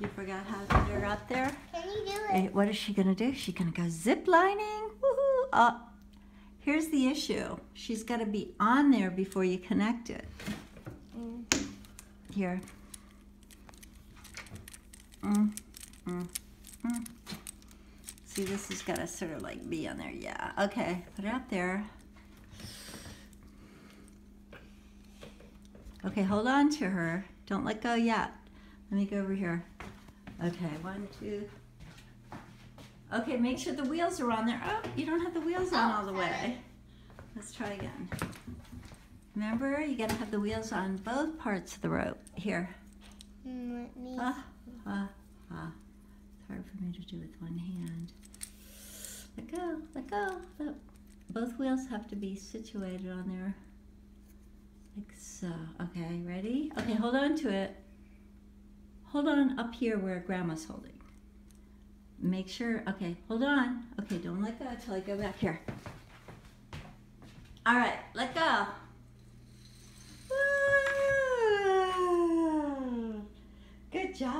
You forgot how to get her up there? Can you do it? what is she gonna do? She's gonna go zip lining? Woohoo! Uh, here's the issue. She's gotta be on there before you connect it. Mm. Here. Mm, mm, mm. See, this has gotta sort of like be on there. Yeah, okay. Put it up there. Okay, hold on to her. Don't let go yet. Let me go over here. Okay, one, two. Okay, make sure the wheels are on there. Oh, you don't have the wheels on Oh, all the way. Let's try again. Remember, you gotta have the wheels on both parts of the rope. Here. Mm, let me. Ah, ah, ah. It's hard for me to do with one hand. Let go, let go. Look. Both wheels have to be situated on there. Like so. Okay, ready? Okay, hold on to it hold on up here where grandma's holding. Make sure, okay, hold on. Okay, don't let go until I go back here. All right, let go. Woo! Good job.